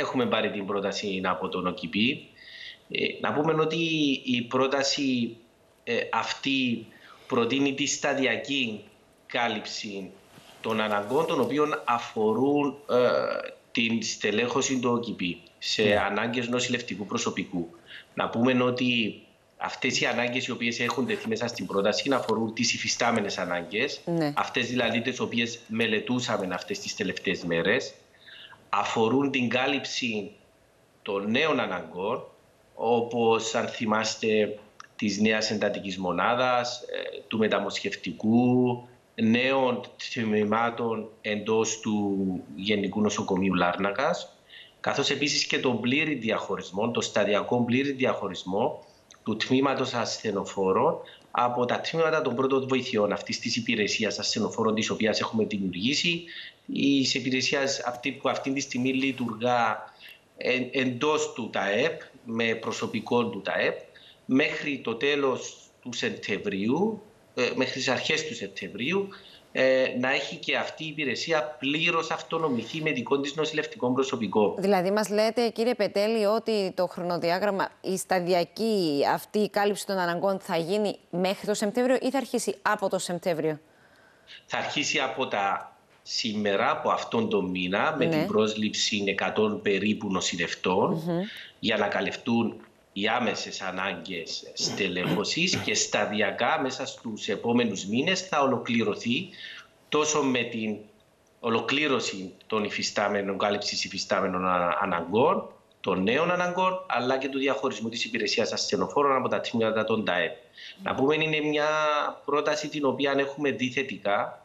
έχουμε πάρει την πρόταση από τον ΟΚΙΠΗ. Ε, να πούμε ότι η πρόταση ε, αυτή προτείνει τη σταδιακή κάλυψη των αναγκών των οποίων αφορούν ε, την στελέχωση του ΟΚΙΠΗ σε ναι. ανάγκες νοσηλευτικού προσωπικού. Να πούμε ότι αυτές οι ανάγκες οι οποίες έχουν τεθεί μέσα στην πρόταση αφορούν τις υφιστάμενες ανάγκες, ναι. αυτές δηλαδή τις οποίες μελετούσαμε αυτές τις τελευταίες μέρες, αφορούν την κάλυψη των νέων αναγκών, όπως αν θυμάστε της νέας εντατικής μονάδας, ε, του μεταμοσχευτικού, νέων τμήματων εντός του Γενικού Νοσοκομείου Λάρνακας, καθώς επίσης και τον πλήρη διαχωρισμό, το σταδιακό πλήρη διαχωρισμό του τμήματος ασθενοφόρων από τα τμήματα των πρώτων βοηθειών αυτής της υπηρεσίας ασθενοφόρων, της οποίας έχουμε δημιουργήσει. Η υπηρεσίας αυτή που αυτή τη στιγμή λειτουργά εντός του ΤΑΕΠ, με προσωπικό του ΤΑΕΠ, μέχρι το τέλος του Σεπτεμβρίου, ε, μέχρι τις αρχές του Σεπτεμβρίου, ε, να έχει και αυτή η υπηρεσία πλήρως αυτονομηθεί με δικό της νοσηλευτικό προσωπικό. Δηλαδή, μας λέτε, κύριε Πετέλη, ότι το χρονοδιάγραμμα, η σταδιακή αυτή η κάλυψη των αναγκών θα γίνει μέχρι το Σεπτέμβριο ή θα αρχίσει από το Σεπτέμβριο; Θα αρχίσει από τα σήμερα, από αυτόν τον μήνα, με ναι. την πρόσληψη 100 περίπου νοσηλευτών, για να καλυφθούν οι άμεσες ανάγκες στελέχωσης και σταδιακά μέσα στους επόμενους μήνες θα ολοκληρωθεί τόσο με την ολοκλήρωση των υφιστάμενων, κάλυψης υφιστάμενων αναγκών, των νέων αναγκών, αλλά και του διαχωρισμού της υπηρεσίας ασθενοφόρων από τα τμήματα των ΤΑΕΠ. Να πούμε είναι μια πρόταση την οποία έχουμε δει θετικά.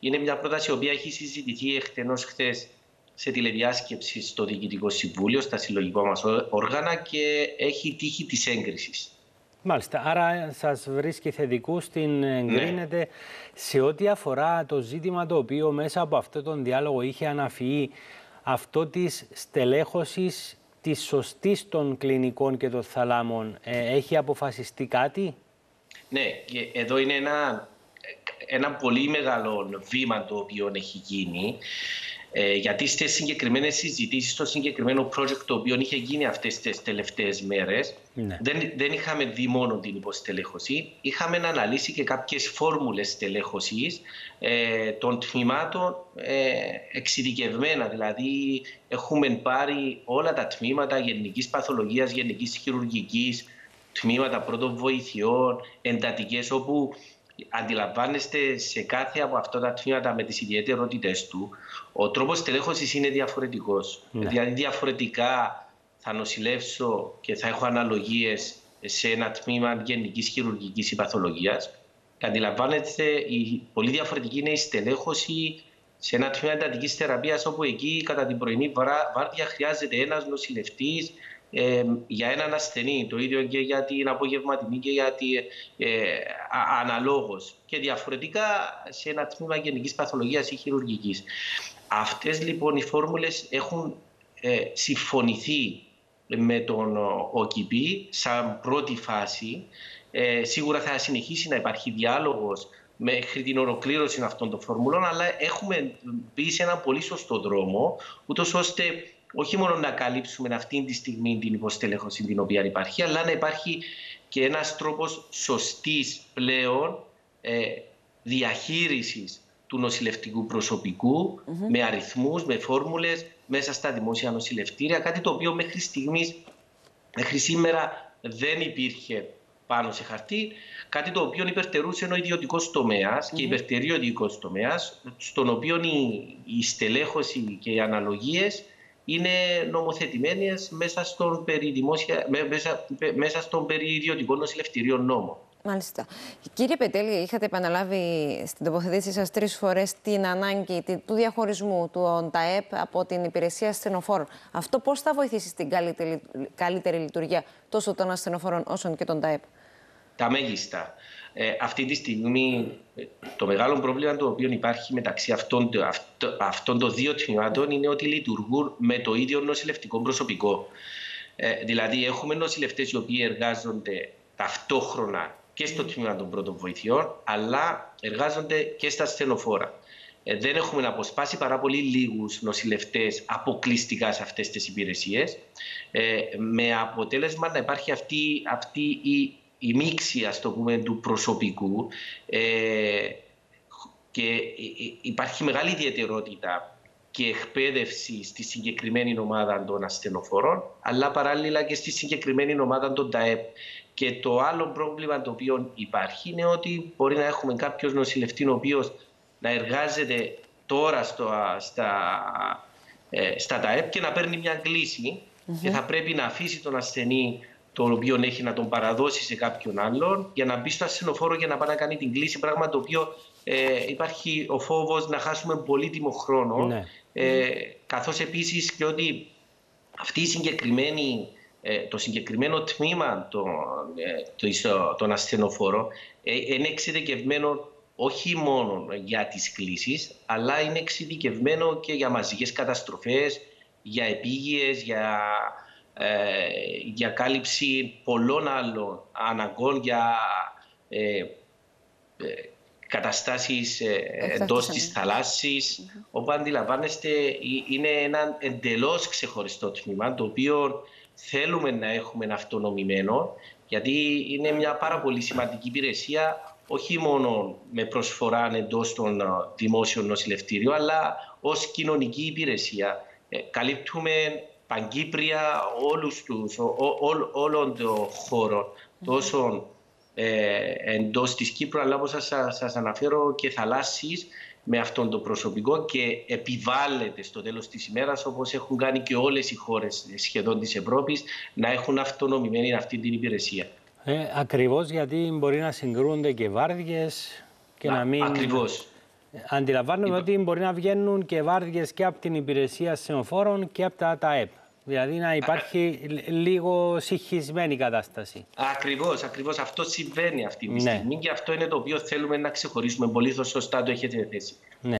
Είναι μια πρόταση η οποία έχει συζητηθεί εκτενώς χθες σε τηλεδιάσκεψη στο Διοικητικό Συμβούλιο, στα συλλογικά μας όργανα και έχει τύχει της έγκρισης. Μάλιστα. Άρα σας βρίσκει θετικού την εγκρίνεται ναι. σε ό,τι αφορά το ζήτημα το οποίο μέσα από αυτό τον διάλογο είχε αναφυεί αυτό της στελέχωσης της σωστής των κλινικών και των θαλάμων. Ε, έχει αποφασιστεί κάτι; Ναι, εδώ είναι ένα, ένα πολύ μεγάλο βήμα το οποίο έχει γίνει. Ε, γιατί στις συγκεκριμένες συζητήσεις, στο συγκεκριμένο project το οποίο είχε γίνει αυτές τις τελευταίες μέρες, ναι. δεν, δεν είχαμε δει μόνο την υποστελέχωση. Είχαμε αναλύσει και κάποιες φόρμουλες στελέχωσης ε, των τμήματων ε, εξειδικευμένα. Δηλαδή, έχουμε πάρει όλα τα τμήματα γενικής παθολογίας, γενικής χειρουργικής, τμήματα πρώτων βοηθειών, εντατικές, όπου αντιλαμβάνεστε σε κάθε από αυτά τα τμήματα με τις ιδιαιτερότητες του, ο τρόπος τελέχωσης είναι διαφορετικός. Ναι. Δηλαδή διαφορετικά θα νοσηλεύσω και θα έχω αναλογίες σε ένα τμήμα γενικής χειρουργικής ή παθολογίας. αντιλαμβάνεστε, η πολύ διαφορετική είναι η στελέχωση σε ένα τμήμα εντατικής θεραπείας, όπου εκεί κατά την πρωινή βάρδια χρειάζεται ένας νοσηλευτής ε, για έναν ασθενή. Το ίδιο και για την απογευματινή και για την ε, αναλόγως. Και διαφορετικά σε ένα τμήμα γενικής παθολογίας ή χειρουργικής. Αυτές λοιπόν οι φόρμουλες έχουν ε, συμφωνηθεί με τον ΟΚΙΠΗ σαν πρώτη φάση. Ε, σίγουρα θα συνεχίσει να υπάρχει διάλογος μέχρι την ολοκλήρωση αυτών των φόρμουλων, αλλά έχουμε μπει σε ένα πολύ σωστό δρόμο, ούτως ώστε όχι μόνο να καλύψουμε αυτή τη στιγμή την υποστελέχωση την οποία υπάρχει, αλλά να υπάρχει και ένας τρόπος σωστής πλέον ε, διαχείρισης του νοσηλευτικού με αριθμούς, με φόρμουλες μέσα στα δημόσια νοσηλευτήρια, κάτι το οποίο μέχρι στιγμής, μέχρι σήμερα δεν υπήρχε πάνω σε χαρτί, κάτι το οποίο υπερτερούσε ο ιδιωτικός τομέας και υπερτερεί ο ιδιωτικός τομέας, στον οποίο η, η στελέχωση και οι αναλογίες είναι νομοθετημένες μέσα στον περί, δημόσια, μέσα, μέσα στον περί ιδιωτικών νοσηλευτηρίων νόμο. Μάλιστα. Κύριε Πετέλη, είχατε επαναλάβει στην τοποθετήσή σας τρεις φορές την ανάγκη του διαχωρισμού του ΤΑΕΠ από την υπηρεσία ασθενοφόρων. Αυτό πώς θα βοηθήσει στην καλύτερη, καλύτερη λειτουργία τόσο των ασθενοφόρων όσο και των ΤΑΕΠ; Τα μέγιστα. Ε, αυτή τη στιγμή το μεγάλο πρόβλημα το οποίο υπάρχει μεταξύ αυτών, αυτών των δύο τμήματων είναι ότι λειτουργούν με το ίδιο νοσηλευτικό προσωπικό. Ε, δηλαδή έχουμε νοσηλευτές οι οποίοι εργάζονται ταυτόχρονα και στο τμήμα των πρώτων βοηθειών, αλλά εργάζονται και στα στενοφόρα. Ε, δεν έχουμε αποσπάσει πάρα πολύ λίγους νοσηλευτές αποκλειστικά σε αυτές τις υπηρεσίες. Ε, με αποτέλεσμα να υπάρχει αυτή, αυτή η, η μίξη, ας το πούμε, του προσωπικού. Ε, και υπάρχει μεγάλη ιδιαιτερότητα και εκπαίδευση στη συγκεκριμένη ομάδα των ασθενοφόρων, αλλά παράλληλα και στη συγκεκριμένη ομάδα των ΤΑΕΠ. Και το άλλο πρόβλημα το οποίο υπάρχει είναι ότι μπορεί να έχουμε κάποιος νοσηλευτής ο οποίος να εργάζεται τώρα στο, στα, ε, στα ΤΑΕΠ και να παίρνει μια κληση και θα πρέπει να αφήσει τον ασθενή τον οποίο έχει να τον παραδώσει σε κάποιον άλλον για να μπει στο ασθενοφόρο για να πάει να κάνει την κλίση, πράγμα το οποίο ε, υπάρχει ο φόβος να χάσουμε πολύτιμο χρόνο, ναι. ε, καθώς επίσης και ότι αυτή η συγκεκριμένη, ε, το συγκεκριμένο τμήμα των, ε, των ασθενοφόρων ε, είναι εξειδικευμένο όχι μόνο για τις κλήσεις, αλλά είναι εξειδικευμένο και για μαζικές καταστροφές, για επίγειες, για, ε, για κάλυψη πολλών άλλων αναγκών, για ε, καταστάσεις ε, εντός της θαλάσσης, όπου αντιλαμβάνεστε είναι ένα εντελώς ξεχωριστό τμήμα, το οποίο θέλουμε να έχουμε αυτονομημένο, γιατί είναι μια πάρα πολύ σημαντική υπηρεσία, όχι μόνο με προσφορά εντός των ε, δημόσιων νοσηλευτήριων, αλλά ως κοινωνική υπηρεσία. Ε, καλύπτουμε παγκύπρια όλους τους, ό, ό, όλων των χώρων, τόσο ε, εντός της Κύπρου, αλλά όπως σας, σας αναφέρω και θαλάσσης με αυτόν τον προσωπικό και επιβάλλεται στο τέλος της ημέρας όπως έχουν κάνει και όλες οι χώρες σχεδόν της Ευρώπης να έχουν αυτονομημένη αυτή την υπηρεσία. Ε, ακριβώς γιατί μπορεί να συγκρούνται και βάρδιες και να, να μην... Ακριβώς. Αντιλαμβάνομαι ότι μπορεί να βγαίνουν και βάρδιες και από την υπηρεσία σενοφόρων και από τα ΤΑΕΠ. Δηλαδή να υπάρχει λίγο συγχυσμένη κατάσταση. Ακριβώς, ακριβώς. Αυτό συμβαίνει αυτή τη ναι. στιγμή και αυτό είναι το οποίο θέλουμε να ξεχωρίσουμε. Πολύ σωστά το έχετε θέσει.